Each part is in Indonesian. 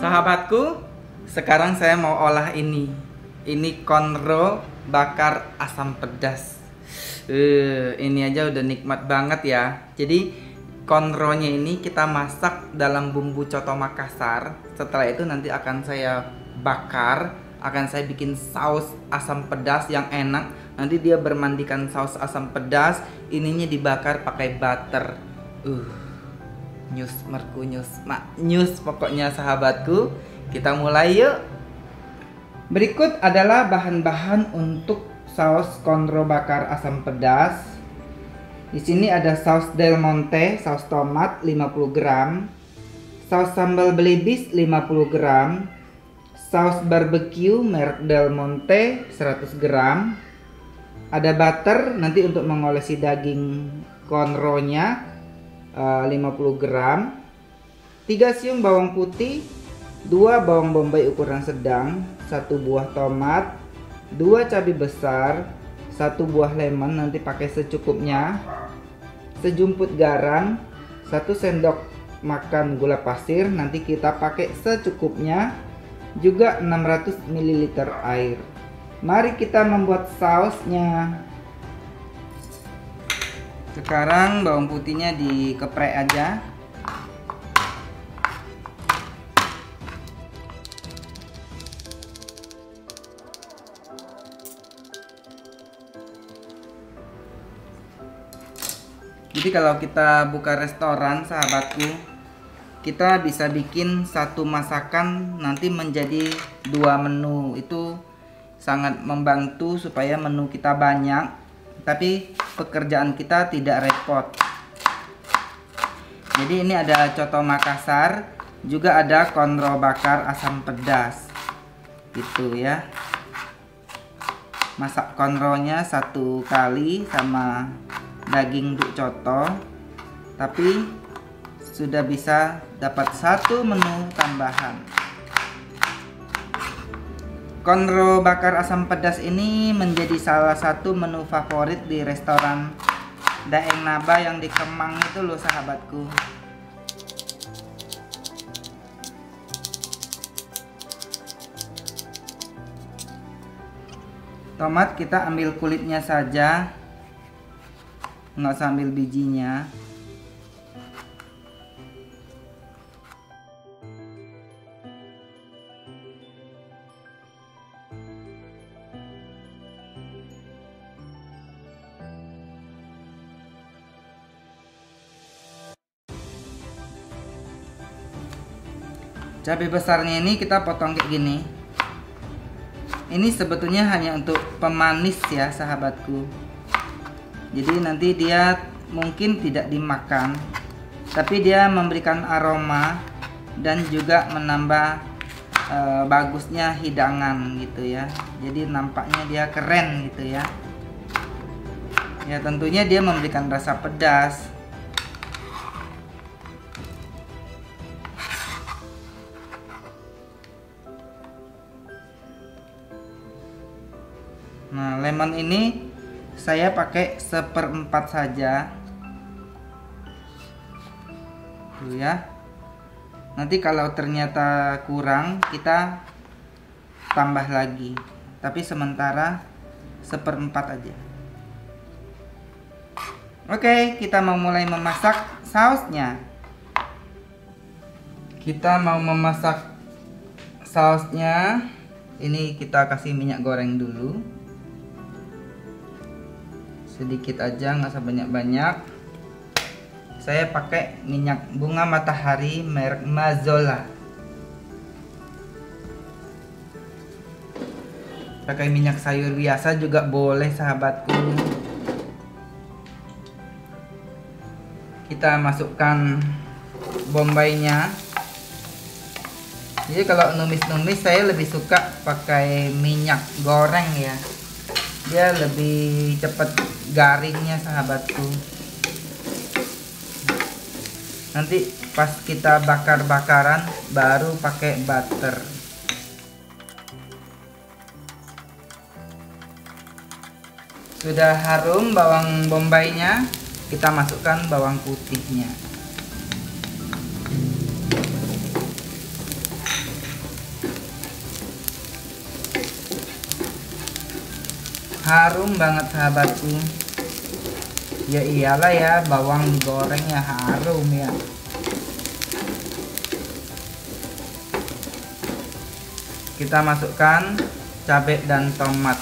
Sahabatku, sekarang saya mau olah ini. Ini konro bakar asam pedas. Uh, ini aja udah nikmat banget ya. Jadi konronya ini kita masak dalam bumbu coto Makassar. Setelah itu nanti akan saya bakar, akan saya bikin saus asam pedas yang enak. Nanti dia bermandikan saus asam pedas, ininya dibakar pakai butter. Uh, nyus merkunyus, mak nyus pokoknya sahabatku. Kita mulai yuk. Berikut adalah bahan-bahan untuk saus konro bakar asam pedas. Di sini ada saus Del Monte, saus tomat 50 gram, saus sambal belibis 50 gram, saus barbecue merek Del Monte 100 gram, ada butter nanti untuk mengolesi daging konronya 50 gram, 3 siung bawang putih, 2 bawang bombay ukuran sedang, 1 buah tomat, 2 cabai besar, 1 buah lemon nanti pakai secukupnya, sejumput garam, 1 sendok makan gula pasir nanti kita pakai secukupnya, juga 600 ml air. Mari kita membuat sausnya. Sekarang bawang putihnya dikeprek aja. Jadi kalau kita buka restoran sahabatku Kita bisa bikin satu masakan nanti menjadi dua menu. Itu sangat membantu supaya menu kita banyak Tapi pekerjaan kita tidak repot. Jadi ini ada coto Makassar Juga ada konro bakar asam pedas. Gitu ya. Masak konronya satu kali sama daging duk coto. Tapi sudah bisa dapat satu menu tambahan. Konro bakar asam pedas ini menjadi salah satu menu favorit di restoran Daeng Naba yang di Kemang itu loh sahabatku. Tomat kita ambil kulitnya saja nggak sambil bijinya cabai besarnya ini kita potong kayak gini. Ini sebetulnya hanya untuk pemanis ya sahabatku. Jadi nanti dia mungkin tidak dimakan tapi dia memberikan aroma dan juga menambah e, bagusnya hidangan gitu ya. Jadi nampaknya dia keren gitu ya. Ya tentunya dia memberikan rasa pedas nah lemon ini saya pakai seperempat saja. Dulu ya. Nanti kalau ternyata kurang kita tambah lagi. Tapi sementara seperempat aja. Oke kita mau mulai memasak sausnya. Kita mau memasak sausnya. Ini kita kasih minyak goreng dulu sedikit aja nggak usah banyak-banyak. Saya pakai minyak bunga matahari merek Mazola. Pakai minyak sayur biasa juga boleh sahabatku. Kita masukkan bombaynya. Jadi kalau numis-numis saya lebih suka pakai minyak goreng ya. Dia lebih cepat garingnya sahabatku. Nanti pas kita bakar-bakaran baru pakai butter. Sudah harum bawang bombaynya kita masukkan bawang putihnya. Harum banget sahabatku ya iyalah ya bawang digoreng ya harum ya. Kita masukkan cabai dan tomat.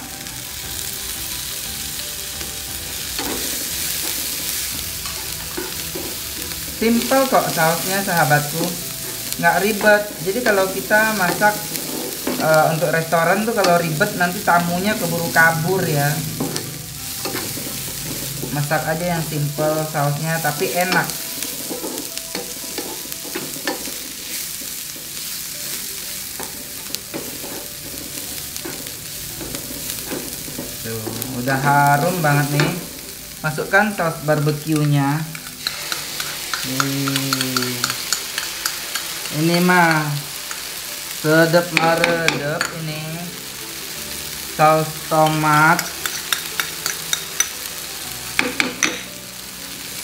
Simple kok sausnya sahabatku. Nggak ribet. Jadi kalau kita masak uh, untuk restoran tuh kalau ribet nanti tamunya keburu kabur ya masak aja yang simple sausnya tapi enak. Tuh udah harum banget nih. Masukkan saus barbeque nya ini mah sedap meredep ini. Saus tomat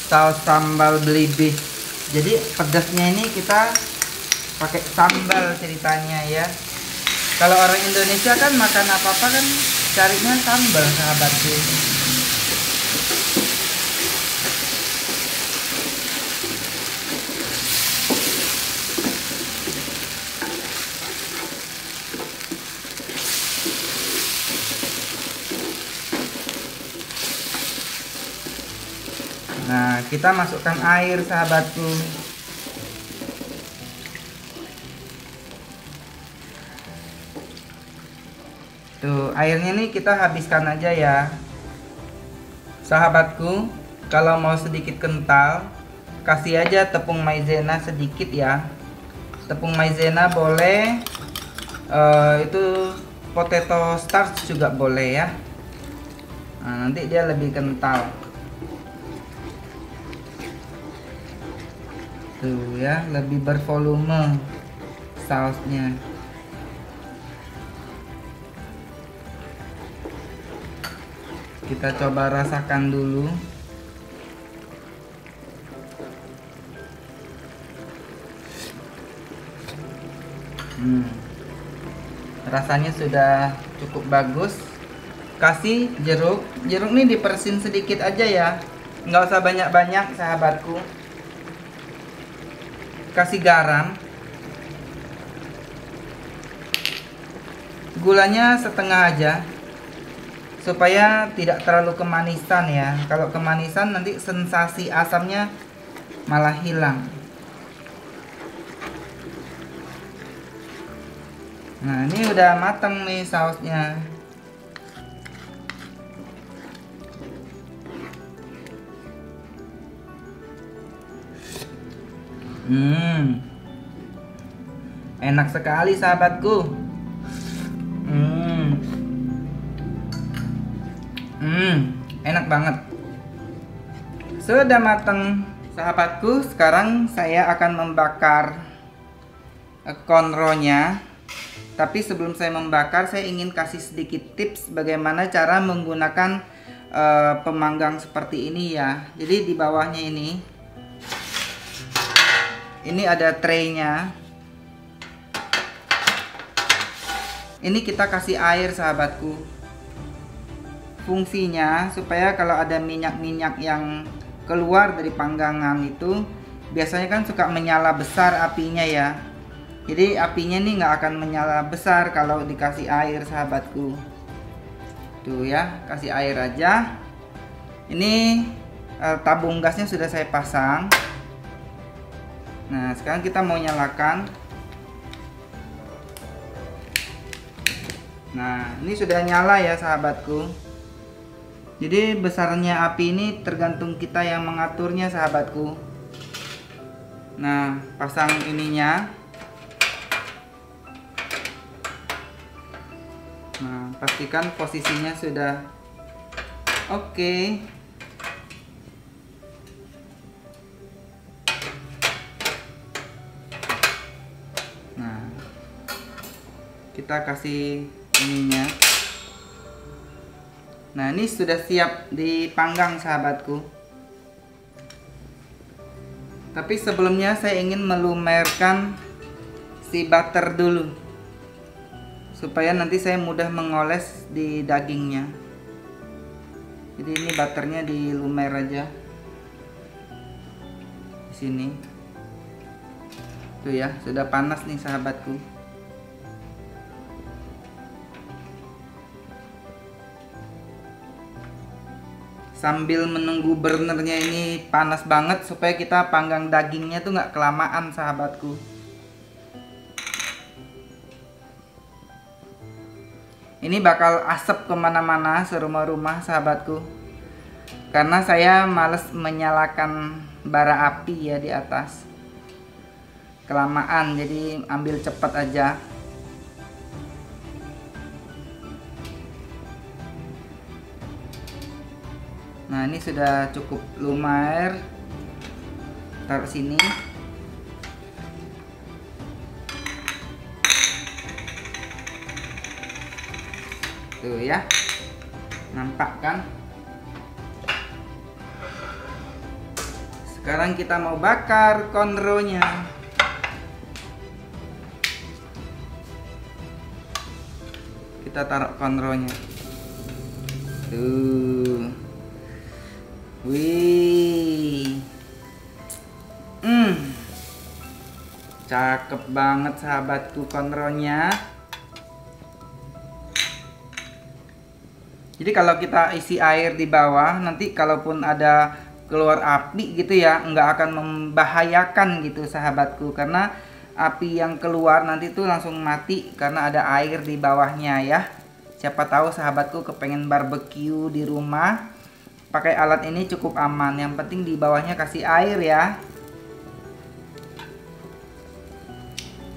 saus sambal belibih. Jadi pedasnya ini kita pakai sambal ceritanya ya. Kalau orang Indonesia kan makan apa-apa kan carinya sambal sahabatku Nah, kita masukkan air sahabatku. Tuh, airnya nih kita habiskan aja ya. Sahabatku, kalau mau sedikit kental, kasih aja tepung maizena sedikit ya. Tepung maizena boleh uh, itu potato starch juga boleh ya. Nah, nanti dia lebih kental. Tuh ya lebih bervolume sausnya kita coba rasakan dulu. Hmm. rasanya sudah cukup bagus. Kasih jeruk. Jeruk ini dipersin sedikit aja ya. Nggak usah banyak-banyak sahabatku kasih garam. Gulanya setengah aja. Supaya tidak terlalu kemanisan ya. Kalau kemanisan nanti sensasi asamnya malah hilang. Nah ini udah mateng nih sausnya Hmm. Enak sekali sahabatku. Hmm. Hmm, enak banget. Sudah matang sahabatku, sekarang saya akan membakar konronya. Tapi sebelum saya membakar, saya ingin kasih sedikit tips bagaimana cara menggunakan uh, pemanggang seperti ini ya. Jadi di bawahnya ini ini ada traynya. Ini kita kasih air sahabatku. Fungsinya supaya kalau ada minyak-minyak yang keluar dari panggangan itu biasanya kan suka menyala besar apinya ya. Jadi apinya ini nggak akan menyala besar kalau dikasih air sahabatku. Tuh ya kasih air aja. Ini eh, tabung gasnya sudah saya pasang Nah, sekarang kita mau nyalakan. Nah, ini sudah nyala ya sahabatku. Jadi besarnya api ini tergantung kita yang mengaturnya sahabatku. Nah, pasang ininya. Nah, pastikan posisinya sudah oke. Okay. Kita kasih ininya nah ini sudah siap dipanggang sahabatku Tapi sebelumnya saya ingin melumerkan si butter dulu. Supaya nanti saya mudah mengoles di dagingnya. Jadi ini butternya dilumer aja. Di sini. Tuh ya, sudah panas nih sahabatku. Sambil menunggu burnernya ini panas banget supaya kita panggang dagingnya tuh nggak kelamaan sahabatku. Ini bakal asap ke mana-mana serumah-rumah sahabatku. Karena saya males menyalakan bara api ya di atas. Kelamaan jadi ambil cepat aja Nah ini sudah cukup lumayan. Taruh sini. Tuh ya. Nampak kan? Sekarang kita mau bakar konronya. Kita taruh konronya. Tuh Wih. Hmm. Cakep banget sahabatku konronya. Jadi kalau kita isi air di bawah, nanti kalaupun ada keluar api gitu ya, nggak akan membahayakan gitu sahabatku karena api yang keluar nanti tuh langsung mati karena ada air di bawahnya ya. Siapa tahu sahabatku kepengen barbeque di rumah, pakai alat ini cukup aman. Yang penting di bawahnya kasih air ya.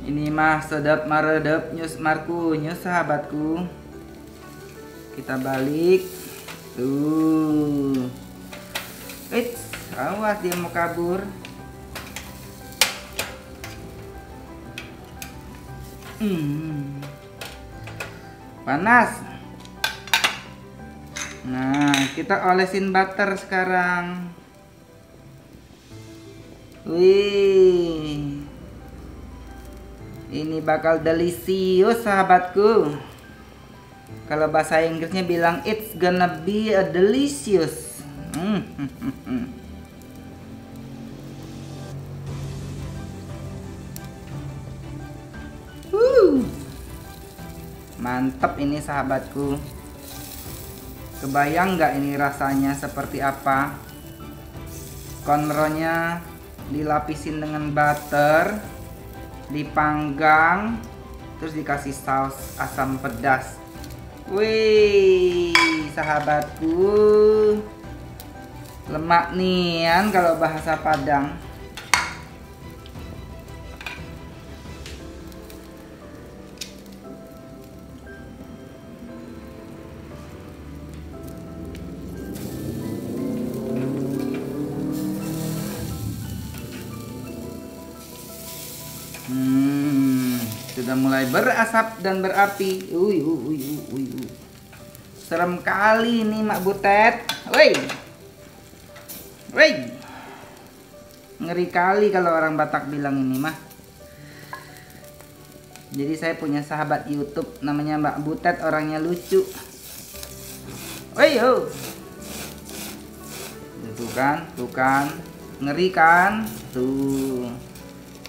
Ini mah sedap maredep nyus marku. Nyus sahabatku. Kita balik. Tuh. Eits, awas dia mau kabur. Hmm. panas Nah, kita olesin butter sekarang. Wih. Ini bakal delicious sahabatku. Kalau bahasa Inggrisnya bilang it's gonna be a delicious. Hmm. Mantap ini sahabatku. Kebayang nggak ini rasanya seperti apa? Konronya dilapisin dengan butter, dipanggang, terus dikasih saus asam pedas. Wih, sahabatku, lemak nian kalau bahasa Padang. Sudah mulai berasap dan berapi. Uy. Serem kali ini Mak Butet. Woi. Woi. Ngeri kali kalau orang Batak bilang ini mah. Jadi saya punya sahabat YouTube namanya Mbak Butet, orangnya lucu. Woi, yo. Tuh kan, tuh kan. Ngeri kan? Tuh.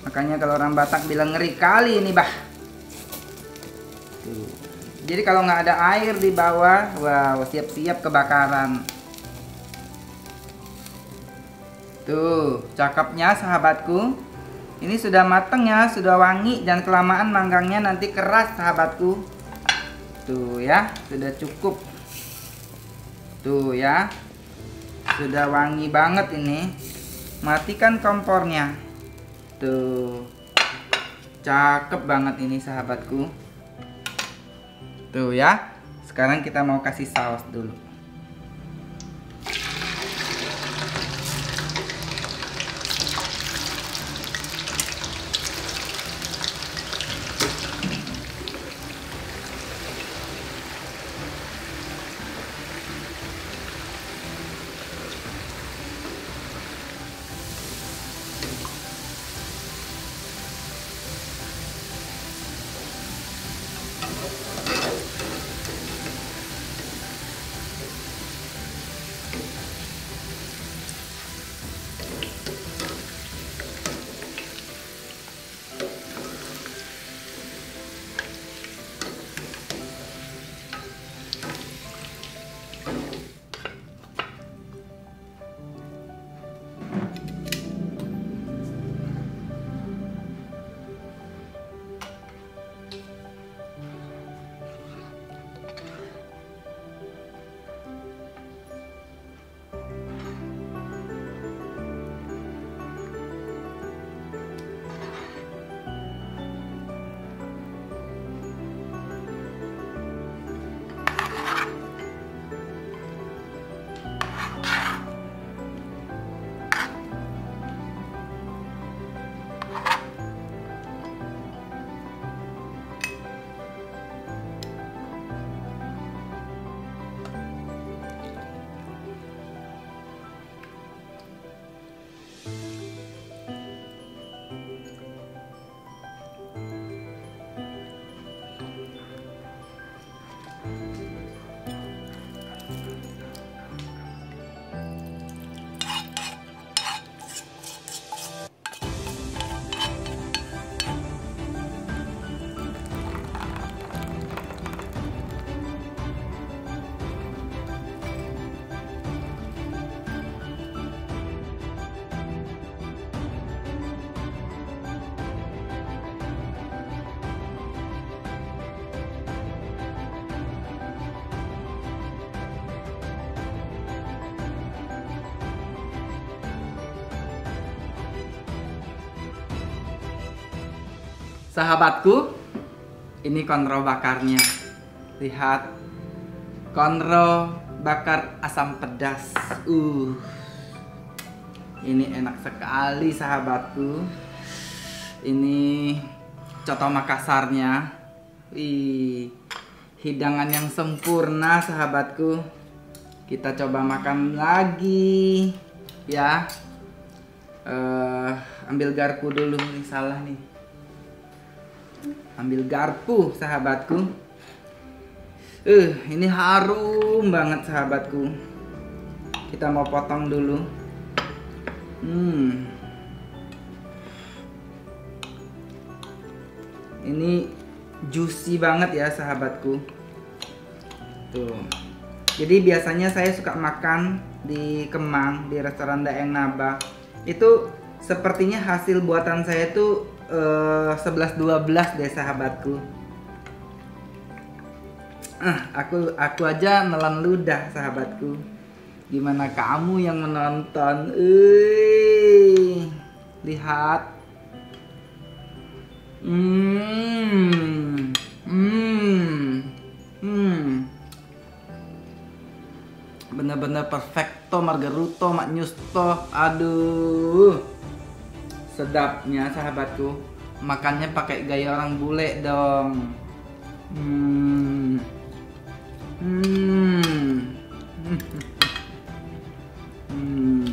Makanya kalau orang Batak bilang ngeri kali ini, bah. Jadi kalau nggak ada air di bawah, wow, siap-siap kebakaran. Tuh, cakepnya sahabatku. Ini sudah mateng ya, sudah wangi dan kelamaan manggangnya nanti keras sahabatku. Tuh ya, sudah cukup. Tuh ya. Sudah wangi banget ini. Matikan kompornya. Tuh. Cakep banget ini sahabatku. Tuh ya. Sekarang kita mau kasih saus dulu. Sahabatku, ini konro bakarnya. Lihat. Konro bakar asam pedas. Uh. Ini enak sekali sahabatku. Ini coto Makassarnya. Wih. Hidangan yang sempurna sahabatku. Kita coba makan lagi. Ya. Uh, ambil garpu dulu nih salah nih ambil garpu sahabatku. Uh, ini harum banget sahabatku. Kita mau potong dulu. Hmm. Ini juicy banget ya sahabatku. Tuh. Jadi biasanya saya suka makan di Kemang di restoran Daeng Naba itu sepertinya hasil buatan saya tuh uh, 11-12 deh sahabatku. Ah aku aku aja nelan ludah sahabatku. Gimana kamu yang menonton? Eh lihat. Hmm hmm hmm. Bener-bener perfecto margaruto maknyusto aduh sedapnya sahabatku. Makannya pakai gaya orang bule dong. Hmm. Hmm. Hmm.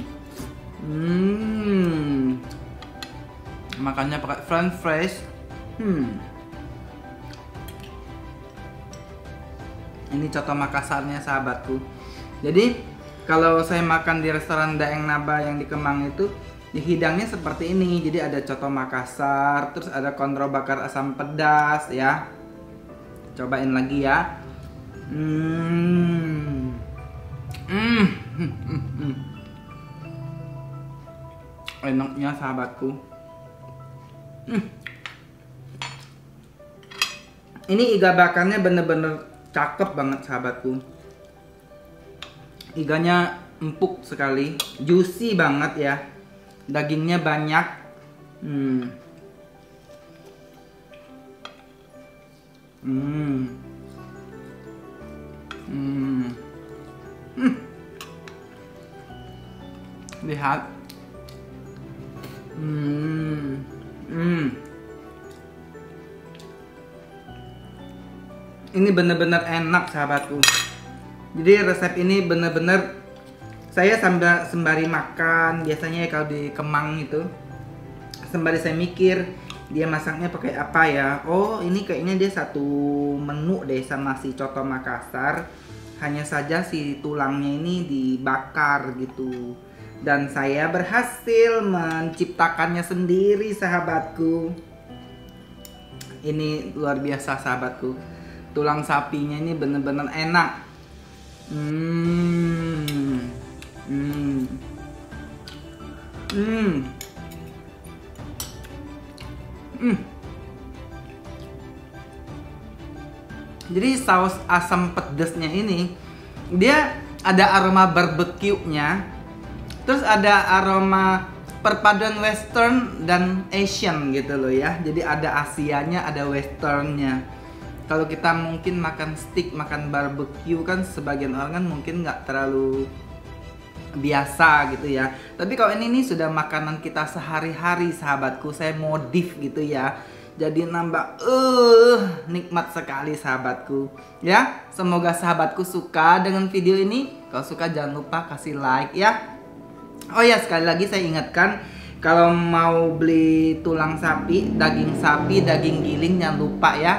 Hmm. Makannya pakai french fries. Hmm. Ini contoh Makassarnya sahabatku. Jadi kalau saya makan di restoran Daeng Naba yang di Kemang itu hidangnya seperti ini. Jadi ada coto Makassar terus ada kontrol bakar asam pedas ya. Cobain lagi ya. Hmm. Hmm, enaknya sahabatku. Hmm. ini iga bakarnya bener-bener cakep banget sahabatku. Iganya empuk sekali. Juicy banget ya dagingnya banyak hmm. Hmm. Hmm. Hmm. Lihat. Hmm. Hmm. Ini benar-benar enak sahabatku. Jadi resep ini benar-benar saya sambil sembari makan biasanya ya kalau di Kemang itu sembari saya mikir dia masaknya pakai apa ya? Oh ini kayaknya dia satu menu deh sama si coto Makassar. Hanya saja si tulangnya ini dibakar gitu. Dan saya berhasil menciptakannya sendiri sahabatku. Ini luar biasa sahabatku. Tulang sapinya ini bener-bener enak. Hmm saus asam pedesnya ini dia ada aroma barbecue-nya. Terus ada aroma perpaduan western dan Asian gitu loh ya. Jadi ada Asianya, ada westernnya. Kalau kita mungkin makan steak, makan barbecue kan sebagian orang kan mungkin nggak terlalu biasa gitu ya. Tapi kalau ini nih sudah makanan kita sehari-hari sahabatku, saya modif gitu ya. Jadi nambah eh uh, nikmat sekali sahabatku. Ya, semoga sahabatku suka dengan video ini. Kalau suka jangan lupa kasih like ya. Oh ya, sekali lagi saya ingatkan kalau mau beli tulang sapi, daging sapi, daging giling jangan lupa ya.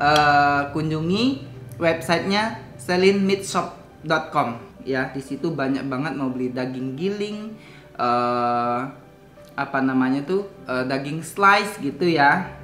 Uh, kunjungi websitenya selinmeatshop.com ya di situ banyak banget mau beli daging giling uh, apa namanya tuh uh, daging slice gitu ya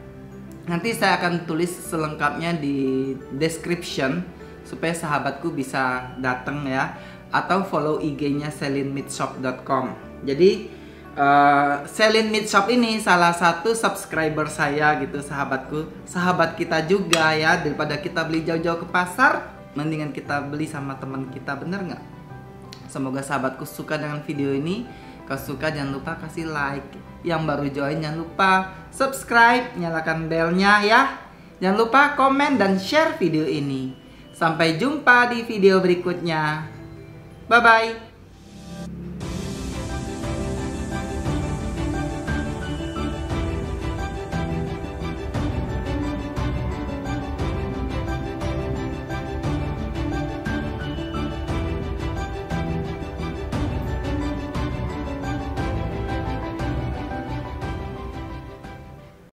nanti saya akan tulis selengkapnya di description supaya sahabatku bisa datang ya. Atau follow IG-nya selinmeatshop.com jadi uh, Selin Meat Shop ini salah satu subscriber saya gitu sahabatku. Sahabat kita juga ya daripada kita beli jauh-jauh ke pasar mendingan kita beli sama teman kita bener nggak? Semoga sahabatku suka dengan video ini. Kalau suka jangan lupa kasih like. Yang baru join jangan lupa subscribe, nyalakan belnya ya. Jangan lupa komen dan share video ini. Sampai jumpa di video berikutnya. Bye bye.